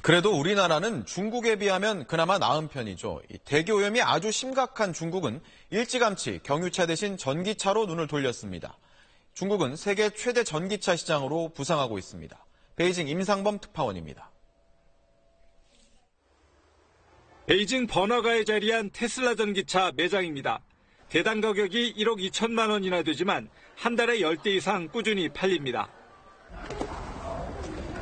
그래도 우리나라는 중국에 비하면 그나마 나은 편이죠. 대기 오염이 아주 심각한 중국은 일찌감치 경유차 대신 전기차로 눈을 돌렸습니다. 중국은 세계 최대 전기차 시장으로 부상하고 있습니다. 베이징 임상범 특파원입니다. 베이징 번화가에 자리한 테슬라 전기차 매장입니다. 대당 가격이 1억 2천만 원이나 되지만 한 달에 10대 이상 꾸준히 팔립니다.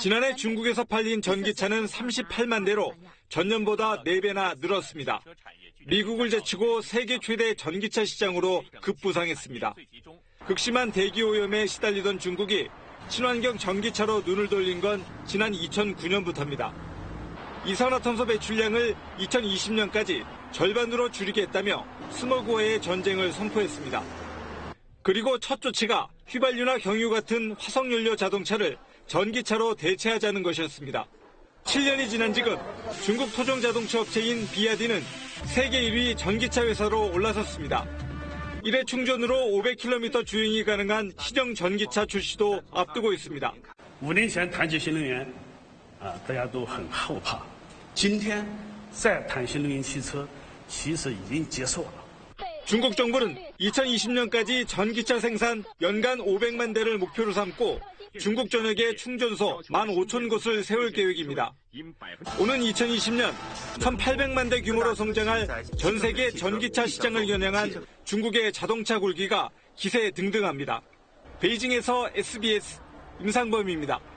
지난해 중국에서 팔린 전기차는 38만 대로 전년보다 4배나 늘었습니다. 미국을 제치고 세계 최대 전기차 시장으로 급부상했습니다. 극심한 대기 오염에 시달리던 중국이 친환경 전기차로 눈을 돌린 건 지난 2009년부터입니다. 이산화탄소 배출량을 2020년까지 절반으로 줄이겠다며 스모그와의 전쟁을 선포했습니다. 그리고 첫 조치가 휘발유나 경유 같은 화석연료 자동차를 전기차로 대체하자는 것이었습니다. 7년이 지난 지금 중국 토종 자동차 업체인 비아디는 세계 1위 전기차 회사로 올라섰습니다. 일회 충전으로 500km 주행이 가능한 신형 전기차 출시도 앞두고 있습니다. 五年前谈起新能源，啊，大家都很后怕。今天再谈新能源汽车，其实已经结束了。 중국 정부는 2020년까지 전기차 생산 연간 500만 대를 목표로 삼고 중국 전역에 충전소 15,000곳을 세울 계획입니다. 오는 2020년 1,800만 대 규모로 성장할 전 세계 전기차 시장을 겨냥한 중국의 자동차 굴기가 기세 등등합니다. 베이징에서 SBS 임상범입니다.